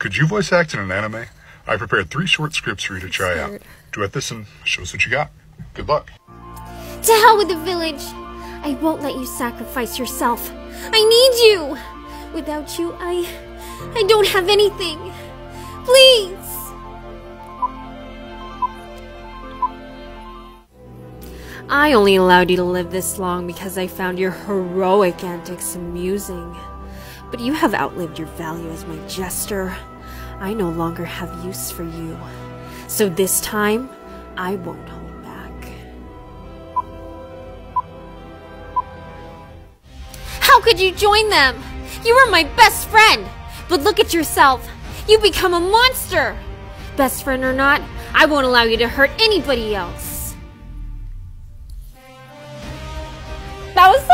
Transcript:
could you voice act in an anime? I prepared three short scripts for you to try out. Do Duet this and show us what you got. Good luck. To hell with the village! I won't let you sacrifice yourself. I need you! Without you, I. I don't have anything. Please! I only allowed you to live this long because I found your heroic antics amusing. But you have outlived your value as my jester. I no longer have use for you. So this time, I won't hold back. How could you join them? You were my best friend! But look at yourself! You become a monster! Best friend or not, I won't allow you to hurt anybody else. That was